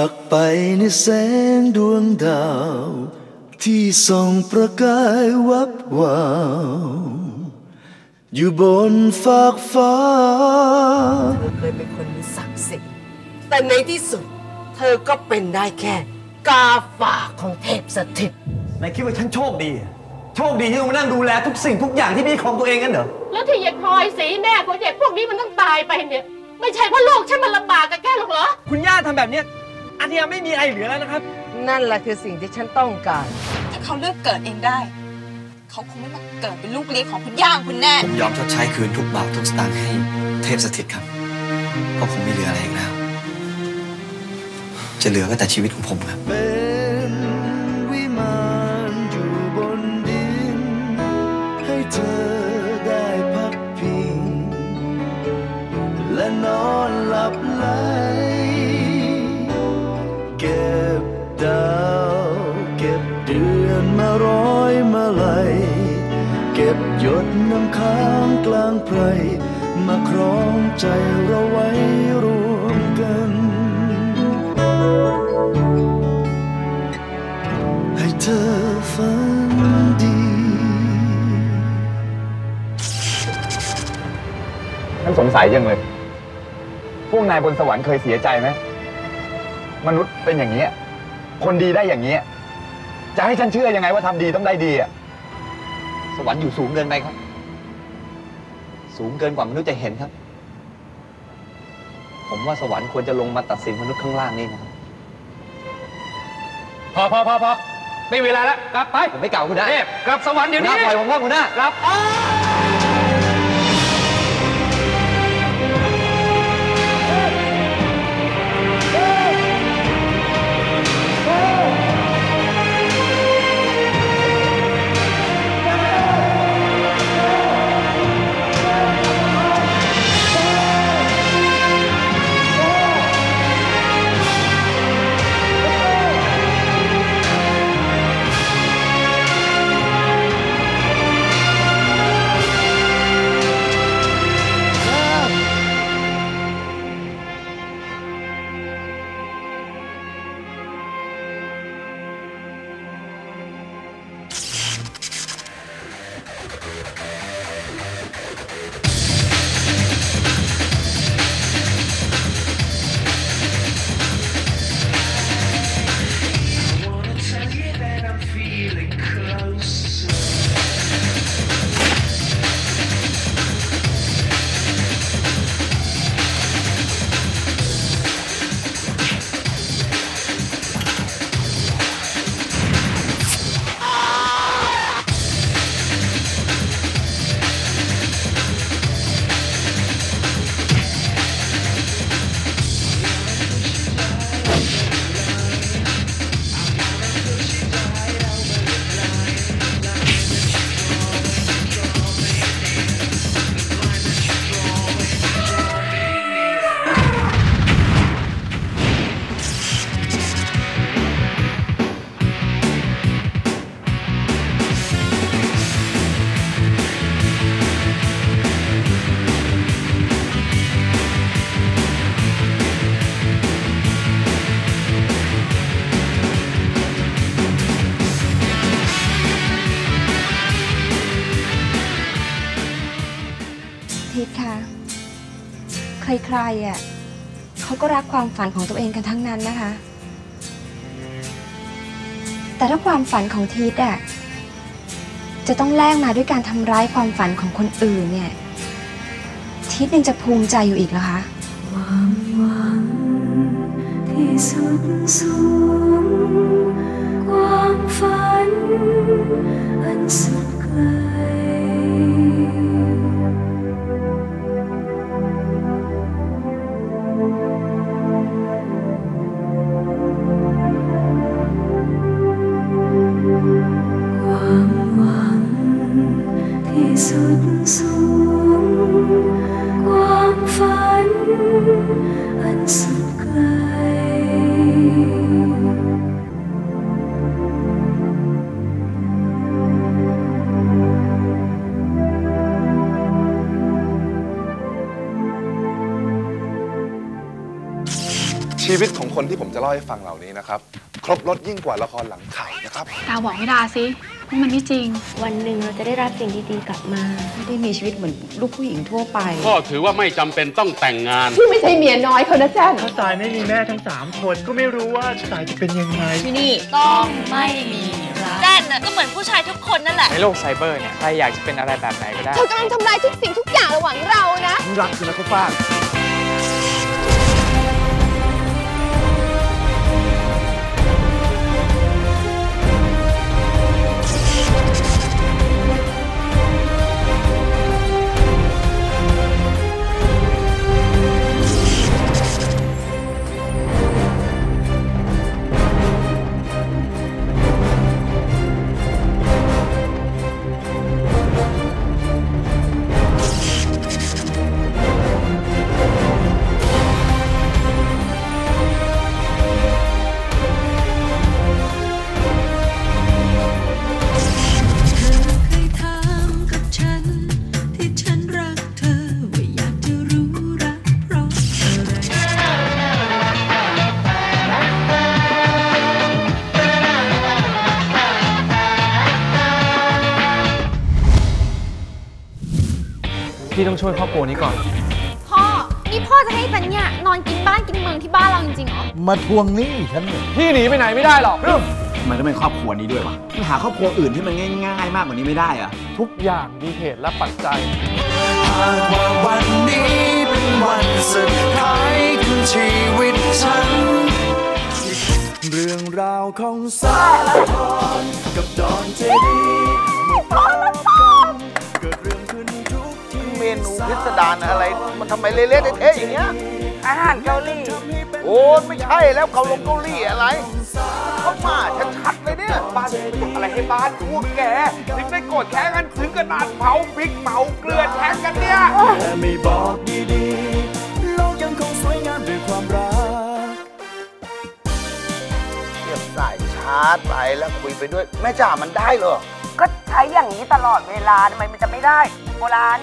ากไปในแสงดวงดาว ที่ส่องประกายวับวาว อยู่บนฟากฟ้า เธอเคยเป็นคนมีศักดิ์ศรีแต่ในที่สุด เธอก็เป็นได้แค่ กาฝากของเทพสถิต นายคิดว่าฉันโชคดี โชคดีที่ต้องมานั่งดูแลทุกสิ่งทุกอย่างที่มีของตัวเองกันเหรอ แล้วที่ยายพลอยสีแม่ของเด็กพวกนี้มันต้องตายไปเนี่ย ไม่ใช่เพราะลูกฉันมันลำบากกับแกหรอกเหรอ คุณย่าทำแบบเนี้ย อาเทียไม่มีอะไรเหลือแล้วนะครับ นั่นแหละคือสิ่งที่ฉันต้องการ ถ้าเขาเลือกเกิดเองได้ เขาคงไม่มาเกิดเป็นลูกเลี้ยงของคุณย่าของคุณแน่ผมยอมชดใช้คืนทุกบาททุกสตางค์ให้เทพสถิตครับเพราะผมไม่เหลืออะไรอีกแล้ว จะเหลือก็แต่ชีวิตของผมครับเป็นวิมานอยู่บนดินให้เธอได้พักพิงและนอนหลับไหล กลางไพรมาครองใจเราไว้รวมกัน ให้เธอฝันดีฉันสงสัยยังเลย พวกนายบนสวรรค์เคยเสียใจไหม มนุษย์เป็นอย่างนี้ยคนดีได้อย่างนี้ยจะให้ฉันเชื่อยังไงว่าทำดีต้องได้ดีอะสวรรค์อยู่สูงเกินไปครับ สูงเกินกว่ามนุษย์จะเห็นครับ ผมว่าสวรรค์ควรจะลงมาตัดสินมนุษย์ข้างล่างนี่นะครับพอพอพอพอไม่เวลาแล้วกลับไปผมไม่เก่าคุณนะเทพกลับสวรรค์เดี๋ยวคุณนี้ น้าปล่อยผมครับคุณน้ากลับ ใครๆอะเขาก็รักความฝันของตัวเองกันทั้งนั้นนะคะ แต่ถ้าความฝันของทิศอะจะต้องแลกมาด้วยการทำร้ายความฝันของคนอื่นเนี่ยทิศยังจะภูมิใจอยู่อีกเหรอคะความหวังที่สุดสูงความฝัน สุดสูงความฝันอันสุดไกลชีวิตของคนที่ผมจะเล่าให้ฟังเหล่านี้นะครับ ครบรถยิ่งกว่าละครหลังข่าวนะครับดาบอกให้ดาสิ ว่ามันไม่จริง วันหนึ่งเราจะได้รับสิ่งดีๆกลับมา ไม่ได้มีชีวิตเหมือนลูกผู้หญิงทั่วไป ก็ถือว่าไม่จำเป็นต้องแต่งงานพี่ไม่ใช่เมียน้อยเขานะจ๊ะถ้าสายไม่มีแม่ทั้งสามคนก็ไม่รู้ว่าสายจะเป็นยังไง ที่นี่ต้องไม่มีรักแจ้นน่ะก็เหมือนผู้ชายทุกคนนั่นแหละ ในโลกไซเบอร์เนี่ยใครอยากจะเป็นอะไรแบบไหนก็ได้เธอกำลังทำลายทุกสิ่งทุกอย่างระหว่างเรานะรักคือนะเขาฟ้าง พี่ต้องช่วยครอบครัวนี้ก่อน พ่อ นี่พ่อจะให้ปัญญานอนกินบ้านกินเมืองที่บ้านเราจริงๆเหรอ มาทวงหนี้ฉันเนี่ยพี่หนีไปไหนไม่ได้หรอกมันก็เป็นครอบครัวนี้ด้วยวะหาครอบครัวอื่นที่มันง่ายๆ มากกว่านี้ไม่ได้อะทุกอย่างมีเหตุและปัจจัยว่าวันนี้เป็นวันสุดท้ายของชีวิตฉัน เรื่องราวของสารทรกับดอนเจดี นูพิสดารอะไร มันทำไมเละๆเทะๆอย่างเงี้ย อาหารเกาหลี โอ้ไม่ใช่แล้วเกาหลงเกาหลีอะไรเข้ามาชัดๆเลยเนี่ยบ้านอะไรให้บ้านพวกแกถึงได้โกรธแค้นกันถึงขนาดเผาพริกเผาเกลือแทงกันเนี่ยแต่ไม่บอกดีๆโลกยังคงสวยงามด้วยความรักเสียบสายชาร์จไปแล้วคุยไปด้วย แม่จ๋ามันได้เหรอก็ ใช้อย่างนี้ตลอดเวลาทำไมมันจะไม่ได้โบราณ